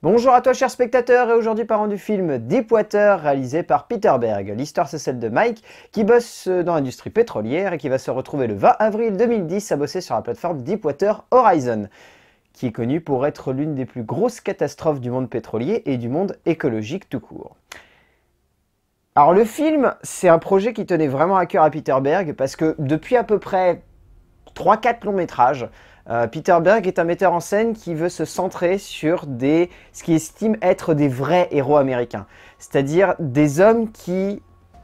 Bonjour à toi chers spectateurs et aujourd'hui parlant du film Deepwater réalisé par Peter Berg. L'histoire c'est celle de Mike qui bosse dans l'industrie pétrolière et qui va se retrouver le 20 avril 2010 à bosser sur la plateforme Deepwater Horizon qui est connue pour être l'une des plus grosses catastrophes du monde pétrolier et du monde écologique tout court. Alors le film, c'est un projet qui tenait vraiment à cœur à Peter Berg parce que depuis à peu près 3-4 longs métrages, euh, Peter Berg est un metteur en scène qui veut se centrer sur ce qu'il estime être des vrais héros américains. C'est-à-dire des hommes qui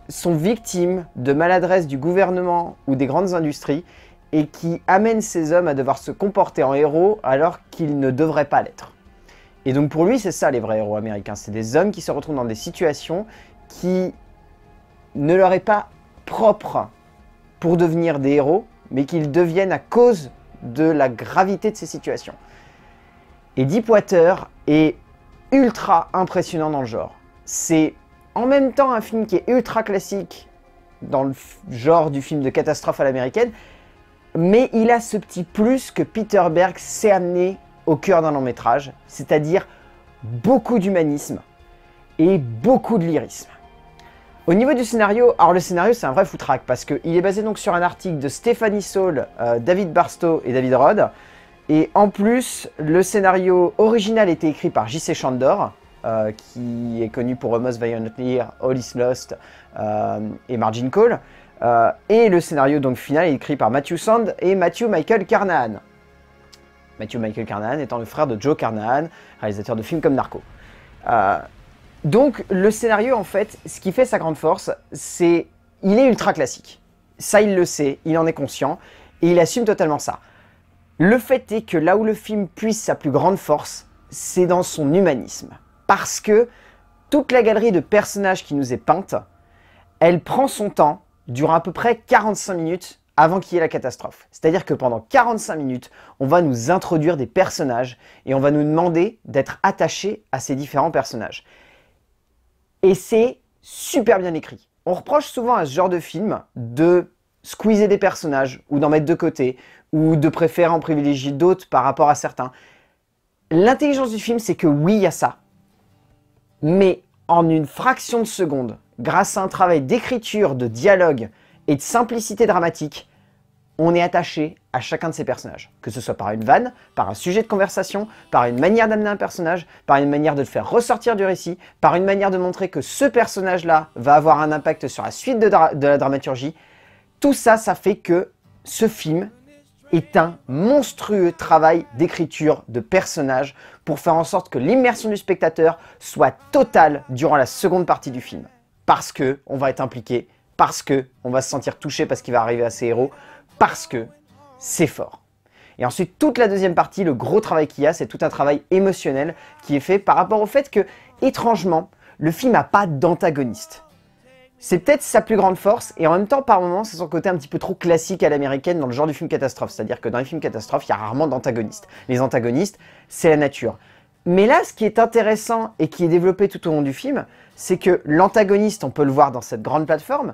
sont victimes de maladresse du gouvernement ou des grandes industries et qui amènent ces hommes à devoir se comporter en héros alors qu'ils ne devraient pas l'être. Et donc pour lui, c'est ça les vrais héros américains. C'est des hommes qui se retrouvent dans des situations qui ne leur est pas propre pour devenir des héros, mais qu'ils deviennent à cause de la gravité de ces situations. Et Deepwater est ultra impressionnant dans le genre. C'est en même temps un film qui est ultra classique dans le genre du film de catastrophe à l'américaine, mais il a ce petit plus que Peter Berg s'est amené au cœur d'un long métrage, c'est-à-dire beaucoup d'humanisme et beaucoup de lyrisme. Au niveau du scénario, alors le scénario c'est un vrai foutraque parce qu'il est basé donc sur un article de Stéphanie Saul, euh, David Barstow et David Rod. Et en plus, le scénario original était écrit par J.C. Chandor, euh, qui est connu pour Most Violent Year, All Is Lost euh, et Margin Call. et le scénario donc final est écrit par Matthew Sand et Matthew Michael Carnahan. Matthew Michael Carnahan étant le frère de Joe Carnahan, réalisateur de films comme Narco. Donc le scénario en fait, ce qui fait sa grande force, c'est il est ultra classique. Ça il le sait, il en est conscient et il assume totalement ça. Le fait est que là où le film puise sa plus grande force, c'est dans son humanisme. Parce que toute la galerie de personnages qui nous est peinte, elle prend son temps durant à peu près 45 minutes avant qu'il y ait la catastrophe. C'est-à-dire que pendant 45 minutes, on va nous introduire des personnages et on va nous demander d'être attachés à ces différents personnages. Et c'est super bien écrit. On reproche souvent à ce genre de film de squeezer des personnages, ou d'en mettre de côté, ou de préférer en privilégier d'autres par rapport à certains. L'intelligence du film, c'est que oui, il y a ça. Mais en une fraction de seconde, grâce à un travail d'écriture, de dialogue et de simplicité dramatique, on est attaché à chacun de ces personnages. Que ce soit par une vanne, par un sujet de conversation, par une manière d'amener un personnage, par une manière de le faire ressortir du récit, par une manière de montrer que ce personnage-là va avoir un impact sur la suite de, la dramaturgie. Tout ça, ça fait que ce film est un monstrueux travail d'écriture de personnages pour faire en sorte que l'immersion du spectateur soit totale durant la seconde partie du film. Parce que on va être impliqué, parce que on va se sentir touché parce qu'il va arriver à ses héros, parce que c'est fort. Et ensuite, toute la deuxième partie, le gros travail qu'il y a, c'est tout un travail émotionnel qui est fait par rapport au fait que, étrangement, le film n'a pas d'antagoniste. C'est peut-être sa plus grande force, et en même temps, par moments, c'est son côté un petit peu trop classique à l'américaine dans le genre du film catastrophe. C'est-à-dire que dans les films catastrophes, il y a rarement d'antagonistes. Les antagonistes, c'est la nature. Mais là, ce qui est intéressant et qui est développé tout au long du film, c'est que l'antagoniste, on peut le voir dans cette grande plateforme,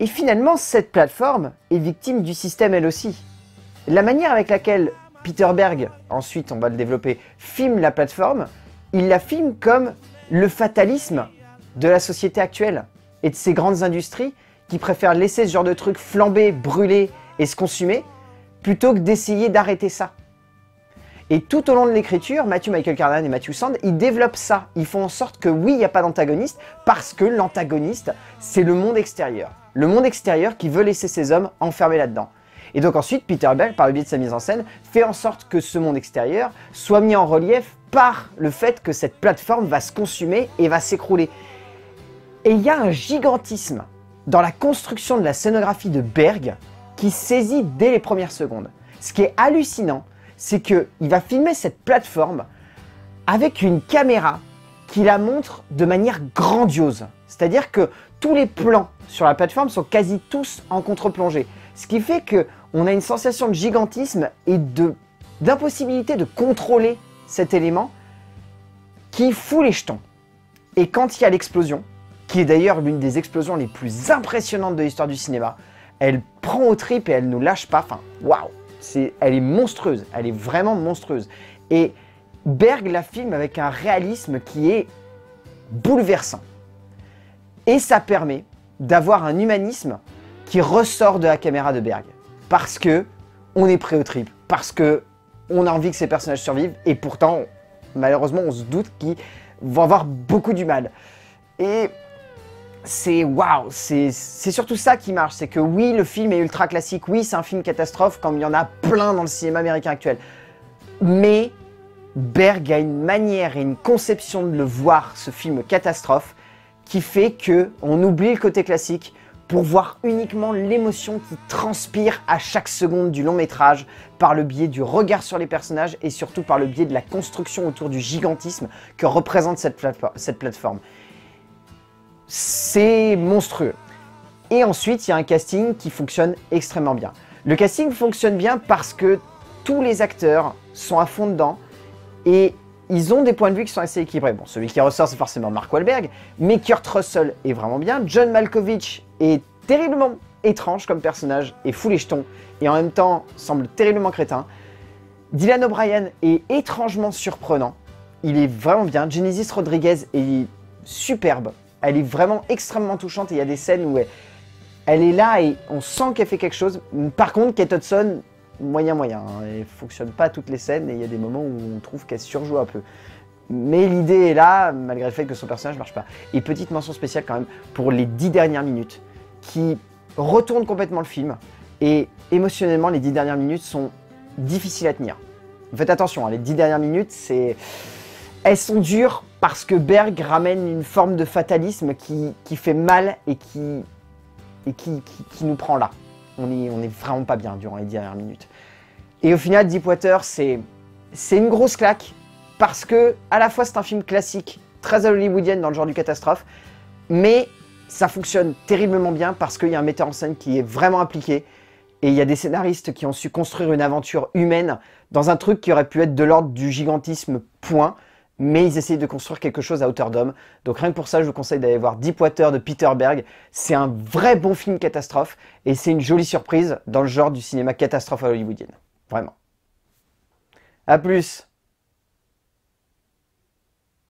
et finalement, cette plateforme est victime du système elle aussi. La manière avec laquelle Peter Berg, ensuite on va le développer, filme la plateforme, il la filme comme le fatalisme de la société actuelle et de ces grandes industries qui préfèrent laisser ce genre de trucs flamber, brûler et se consumer plutôt que d'essayer d'arrêter ça. Et tout au long de l'écriture, Matthew Michael Carnan et Matthew Sand, ils développent ça. Ils font en sorte que oui, il n'y a pas d'antagoniste, parce que l'antagoniste, c'est le monde extérieur. Le monde extérieur qui veut laisser ses hommes enfermés là-dedans. Et donc ensuite, Peter Bell, par le biais de sa mise en scène, fait en sorte que ce monde extérieur soit mis en relief par le fait que cette plateforme va se consumer et va s'écrouler. Et il y a un gigantisme dans la construction de la scénographie de Berg qui saisit dès les premières secondes. Ce qui est hallucinant, c'est qu'il va filmer cette plateforme avec une caméra qui la montre de manière grandiose. C'est-à-dire que tous les plans sur la plateforme sont quasi tous en contre-plongée. Ce qui fait qu'on a une sensation de gigantisme et d'impossibilité de contrôler cet élément qui fout les jetons. Et quand il y a l'explosion, qui est d'ailleurs l'une des explosions les plus impressionnantes de l'histoire du cinéma, elle prend au trip et elle ne nous lâche pas. Enfin, waouh elle est monstrueuse, elle est vraiment monstrueuse. Et Berg la filme avec un réalisme qui est bouleversant. Et ça permet d'avoir un humanisme qui ressort de la caméra de Berg. Parce que on est prêt au trip, parce que on a envie que ces personnages survivent, et pourtant, malheureusement, on se doute qu'ils vont avoir beaucoup du mal. Et c'est waouh, c'est surtout ça qui marche, c'est que oui, le film est ultra classique, oui, c'est un film catastrophe, comme il y en a plein dans le cinéma américain actuel. Mais Berg a une manière et une conception de le voir, ce film catastrophe, qui fait que on oublie le côté classique pour voir uniquement l'émotion qui transpire à chaque seconde du long métrage par le biais du regard sur les personnages et surtout par le biais de la construction autour du gigantisme que représente cette, cette plateforme. C'est monstrueux. Et ensuite, il y a un casting qui fonctionne extrêmement bien. Le casting fonctionne bien parce que tous les acteurs sont à fond dedans et ils ont des points de vue qui sont assez équilibrés. Bon, celui qui ressort, c'est forcément Mark Wahlberg, mais Kurt Russell est vraiment bien. John Malkovich est terriblement étrange comme personnage et fou les jetons, et en même temps semble terriblement crétin. Dylan O'Brien est étrangement surprenant. Il est vraiment bien. Genesis Rodriguez est superbe. Elle est vraiment extrêmement touchante et il y a des scènes où elle, elle est là et on sent qu'elle fait quelque chose. Par contre, Kate Hudson, moyen moyen. Hein. Elle fonctionne pas toutes les scènes et il y a des moments où on trouve qu'elle surjoue un peu. Mais l'idée est là, malgré le fait que son personnage marche pas. Et petite mention spéciale quand même pour les dix dernières minutes, qui retournent complètement le film. Et émotionnellement, les dix dernières minutes sont difficiles à tenir. Faites attention, hein, les dix dernières minutes, c'est... Elles sont dures parce que Berg ramène une forme de fatalisme qui, fait mal et qui, nous prend là on est, vraiment pas bien durant les dernières minutes. Et au final, Deepwater, c'est une grosse claque parce que à la fois c'est un film classique, très hollywoodienne dans le genre du catastrophe, mais ça fonctionne terriblement bien parce qu'il y a un metteur en scène qui est vraiment impliqué et il y a des scénaristes qui ont su construire une aventure humaine dans un truc qui aurait pu être de l'ordre du gigantisme point mais ils essayent de construire quelque chose à hauteur d'homme. Donc rien que pour ça, je vous conseille d'aller voir Deepwater de Peter Berg. C'est un vrai bon film catastrophe et c'est une jolie surprise dans le genre du cinéma catastrophe hollywoodienne. Vraiment. A plus